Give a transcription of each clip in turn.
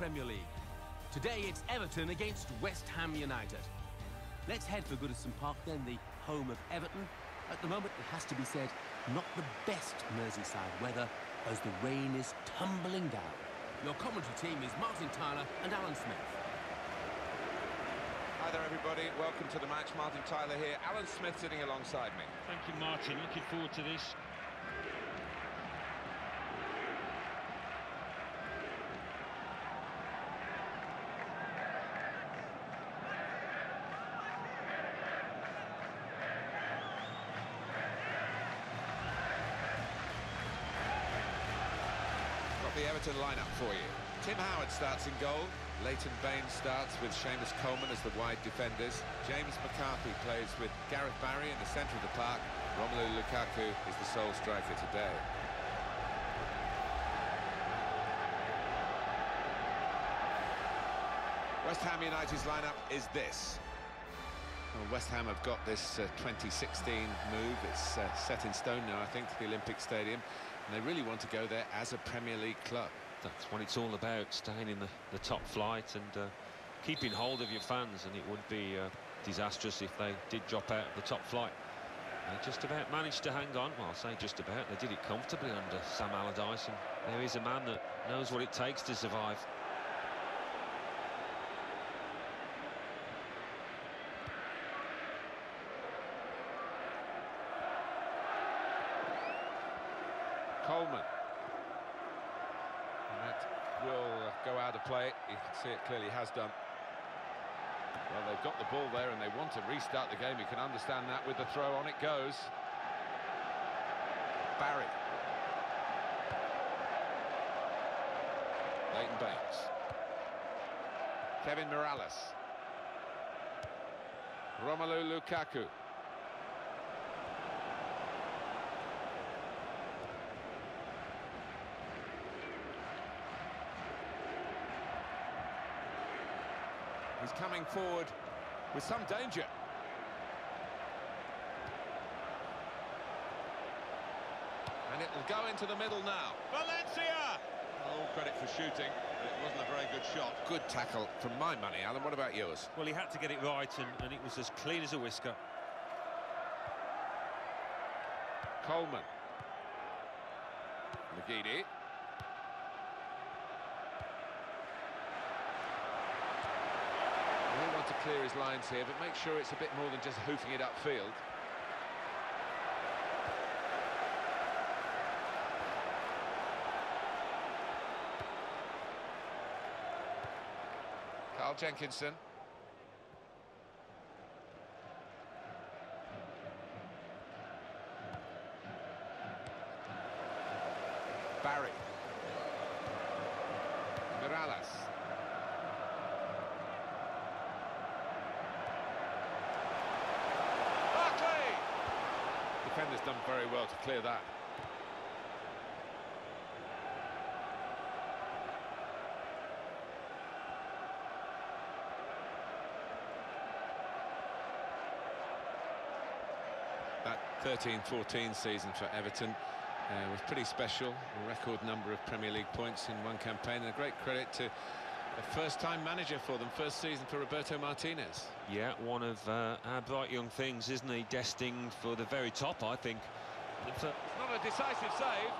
Premier League. Today it's Everton against West Ham United. Let's head for Goodison Park then, the home of Everton. At the moment, it has to be said, not the best Merseyside weather as the rain is tumbling down. Your commentary team is Martin Tyler and Alan Smith. Hi there, everybody. Welcome to the match. Martin Tyler here. Alan Smith sitting alongside me. Thank you, Martin. Looking forward to this. Everton lineup for you. Tim Howard starts in goal. Leighton Baines starts with Seamus Coleman as the wide defenders. James McCarthy plays with Gareth Barry in the centre of the park. Romelu Lukaku is the sole striker today. West Ham United's lineup is this. Well, West Ham have got this uh, 2016 move. It's uh, set in stone now, I think, to the Olympic Stadium. And they really want to go there as a Premier League club. That's what it's all about, staying in the, the top flight and uh, keeping hold of your fans. And it would be uh, disastrous if they did drop out of the top flight. They just about managed to hang on. Well, I'll say just about. They did it comfortably under Sam Allardyce. And there is a man that knows what it takes to survive. Coleman. And that will go out of play. You can see it clearly has done. Well, they've got the ball there and they want to restart the game. You can understand that with the throw on it goes. Barry. Leighton Baines. Kevin Mirallas. Romelu Lukaku. He's coming forward with some danger. And it'll go into the middle now. Valencia! All credit for shooting, but it wasn't a very good shot. Good tackle from my money, Alan. What about yours? Well, he had to get it right, and, and it was as clean as a whisker. Coleman. McGeady. We want to clear his lines here, but make sure it's a bit more than just hoofing it upfield. Carl Jenkinson. Barry. Mirallas. Barkley! Defender's done very well to clear that. That 13-14 season for Everton uh, was pretty special. A record number of Premier League points in one campaign, and a great credit to a first-time manager for them, first season for Roberto Martinez. Yeah, one of uh, our bright young things, isn't he? Destined for the very top, I think. It's, a, it's not a decisive save.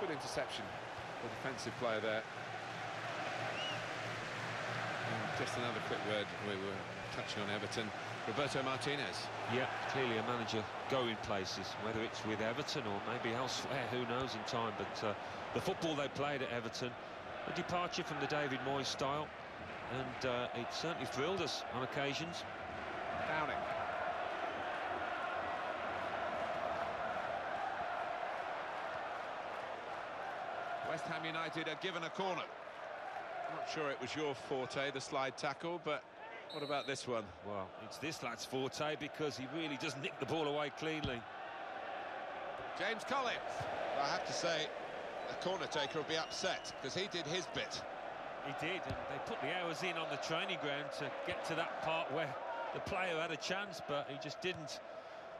Good interception. The defensive player there. And just another quick word. We were touching on Everton. Roberto Martinez. Yeah, clearly a manager going places, whether it's with Everton or maybe elsewhere, who knows in time. But uh, the football they played at Everton, a departure from the David Moyes style, and uh, it certainly thrilled us on occasions. Downing. West Ham United are given a corner. Not sure it was your forte, the slide tackle, but what about this one? Well, it's this lad's forte because he really does nick the ball away cleanly. James Collins. I have to say, the corner taker will be upset because he did his bit. He did, and they put the hours in on the training ground to get to that part where the player had a chance, but he just didn't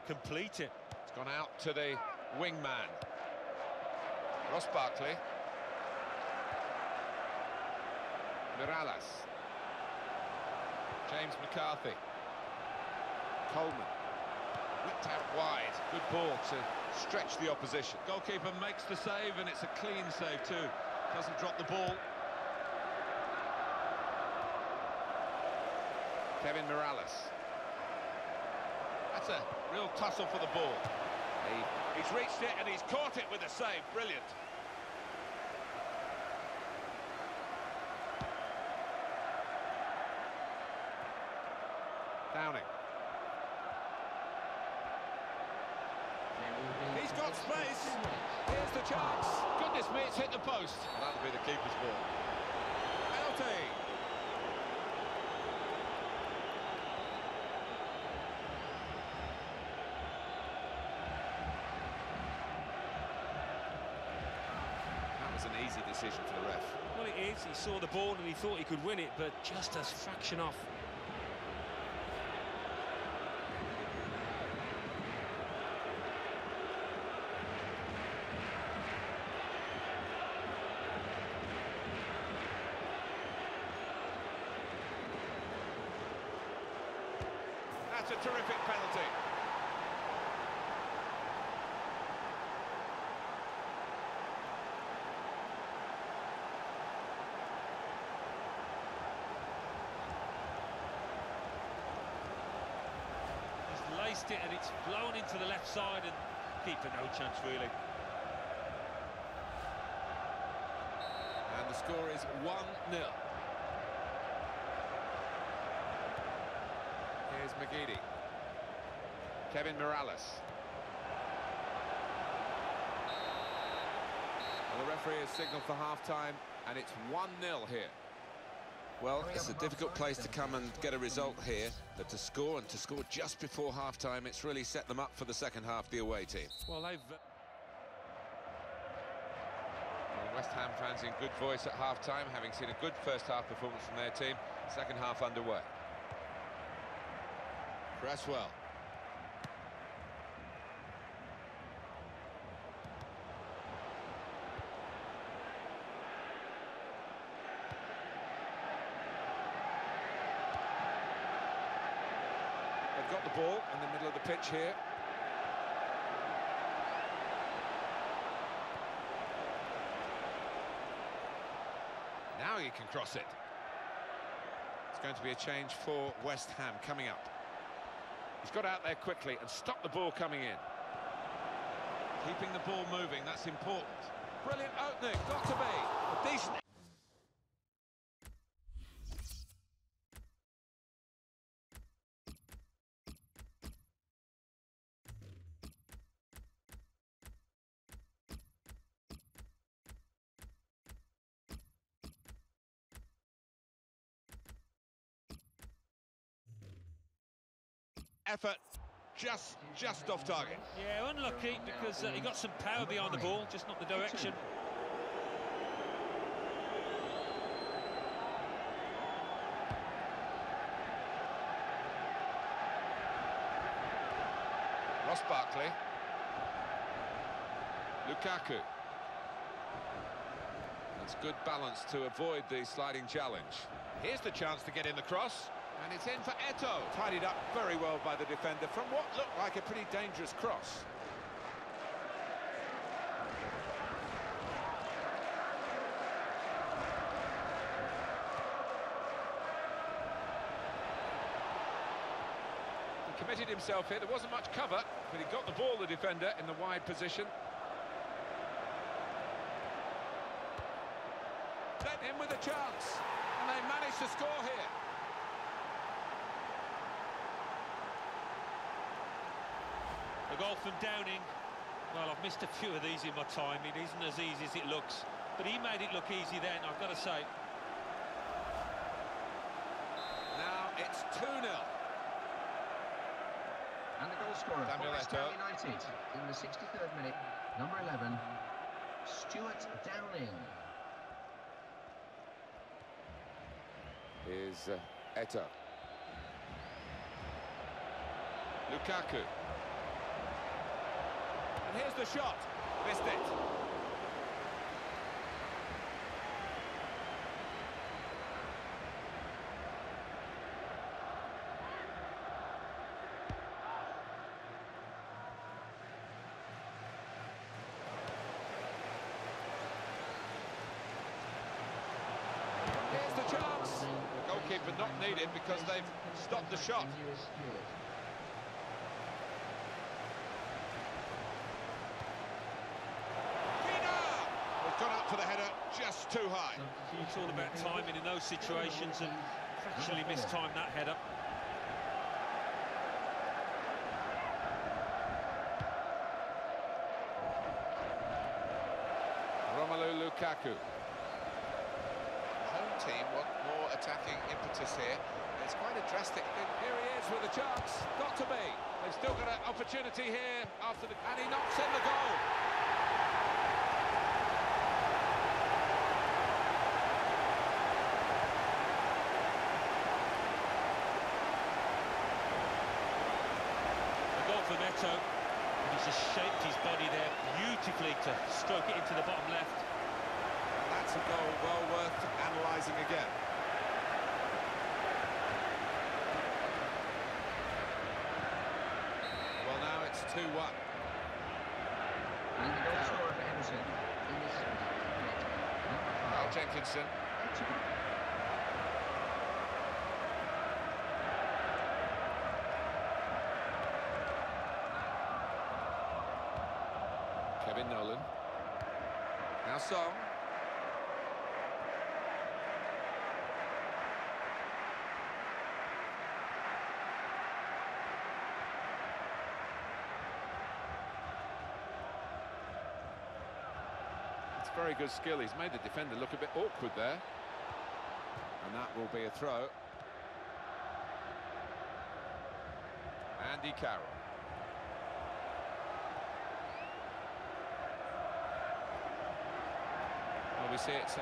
complete it. It's gone out to the wingman. Ross Barkley. Mirallas. James McCarthy. Coleman. Whipped out wide. Good ball to stretch the opposition. Goalkeeper makes the save, and it's a clean save too. Doesn't drop the ball. Kevin Mirallas. That's a real tussle for the ball. He, He's reached it, and he's caught it with a save. Brilliant. Downing. He's got space. Here's the chance. Goodness me, it's hit the post. That'll be the keeper's ball. Penalty. That was an easy decision for the ref. Well, it is. He saw the ball and he thought he could win it, but just a fraction off. That's a terrific penalty. He's laced it and it's blown into the left side and keeper no chance really. And the score is 1-0. Here's McGeady. Kevin Mirallas. Well, the referee has signalled for half-time, and it's 1-0 here. Well, it's a difficult place to come and get a result here, but to score and to score just before half-time, it's really set them up for the second half, the away team. Well, they've... uh, Well, West Ham fans in good voice at half-time, having seen a good first half performance from their team. Second half underway. Cresswell. They've got the ball in the middle of the pitch here. Now he can cross it. It's going to be a change for West Ham coming up. He's got out there quickly and stopped the ball coming in. Keeping the ball moving, that's important. Brilliant opening, got to be. A decent Effort just just off target. Yeah, unlucky because uh, he got some power behind the ball, just not the direction. Ross Barkley. Lukaku. That's good balance to avoid the sliding challenge. Here's the chance to get in the cross, and it's in for Eto'o. Tidied up very well by the defender from what looked like a pretty dangerous cross. He committed himself here. There wasn't much cover, but he got the ball, the defender, in the wide position. In with a chance, and they managed to score here. A goal from Downing. Well, I've missed a few of these in my time. It isn't as easy as it looks. But he made it look easy then, I've got to say. Now it's 2-0. And the goal scorer Samuel for West Ham United in the 63rd minute, number 11, Stuart Downing. Is uh, Eto'o. Lukaku. And here's the shot. Missed it. Here's the chance. The goalkeeper not needed because they've stopped the shot. For the header just too high. It's all about timing in those situations and fractionally mistimed that header. Romelu Lukaku. Home team want more attacking impetus here. It's quite a drastic thing. Here he is with a chance. Got to be. They've still got an opportunity here after the... And he knocks in the goal. A for Neto. And he's just shaped his body there beautifully to stroke it into the bottom left. And that's a goal well worth analysing again. Well, now it's 2-1. And the goal scorer for Everton in this minute, number Al five, Jenkinson. Eto'o. Kevin Nolan. Now Song. It's very good skill. He's made the defender look a bit awkward there. And that will be a throw. Andy Carroll. We see it's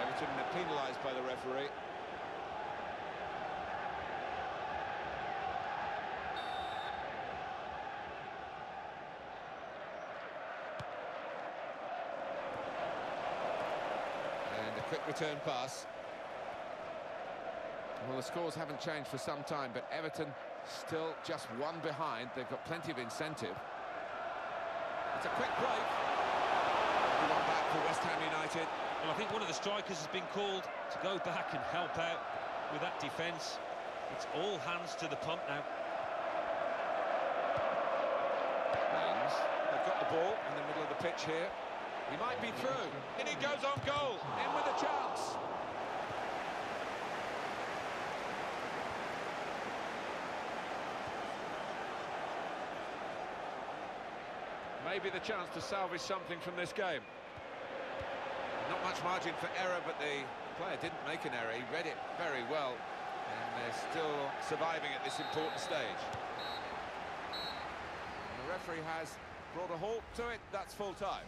Everton penalised by the referee. And a quick return pass. Well, the scores haven't changed for some time, but Everton still just one behind. They've got plenty of incentive. It's a quick break. Back for West Ham United. Well, I think one of the strikers has been called to go back and help out with that defence. It's all hands to the pump now. They've got the ball in the middle of the pitch here. He might be through. In he goes on goal. In with a chance. Maybe the chance to salvage something from this game. Much margin for error, but the player didn't make an error. He read it very well, and they're still surviving at this important stage. And the referee has brought a halt to it. That's full time.